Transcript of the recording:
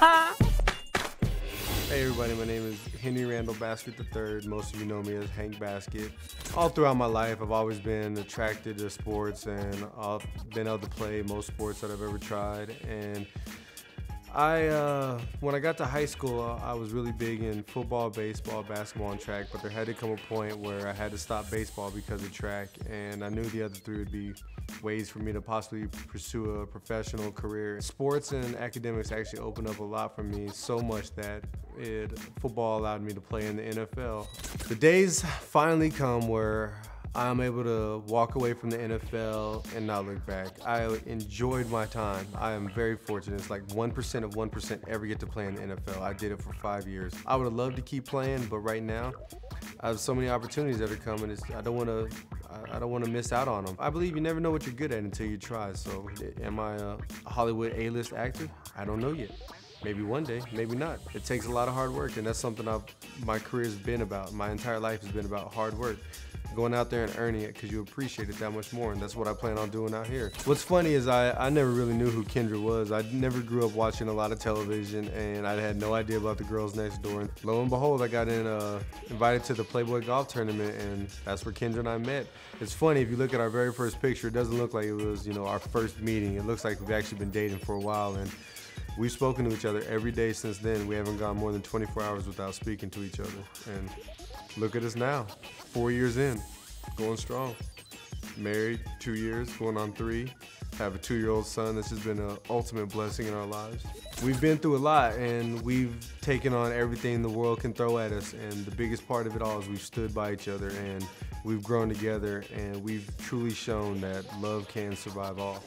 Hey everybody, my name is Henry Randall Baskett III. Most of you know me as Hank Baskett. All throughout my life, I've always been attracted to sports and I've been able to play most sports that I've ever tried. And I, uh, when I got to high school, I was really big in football, baseball, basketball, and track, but there had to come a point where I had to stop baseball because of track, and I knew the other three would be ways for me to possibly pursue a professional career. Sports and academics actually opened up a lot for me, so much that it, football allowed me to play in the NFL. The days finally come where I'm able to walk away from the NFL and not look back. I enjoyed my time. I am very fortunate. It's like 1% of 1% ever get to play in the NFL. I did it for five years. I would have loved to keep playing, but right now, I have so many opportunities that are coming. It's, I don't want to. I don't want to miss out on them. I believe you never know what you're good at until you try. So, am I a Hollywood A-list actor? I don't know yet. Maybe one day, maybe not. It takes a lot of hard work, and that's something I've, my career has been about. My entire life has been about hard work going out there and earning it because you appreciate it that much more and that's what I plan on doing out here. What's funny is I, I never really knew who Kendra was. I never grew up watching a lot of television and I had no idea about the girls next door. And lo and behold, I got in uh, invited to the Playboy Golf Tournament and that's where Kendra and I met. It's funny, if you look at our very first picture, it doesn't look like it was, you know, our first meeting. It looks like we've actually been dating for a while and We've spoken to each other every day since then. We haven't gone more than 24 hours without speaking to each other. And look at us now, four years in, going strong. Married two years, going on three. Have a two-year-old son. This has been an ultimate blessing in our lives. We've been through a lot, and we've taken on everything the world can throw at us. And the biggest part of it all is we've stood by each other, and we've grown together, and we've truly shown that love can survive all.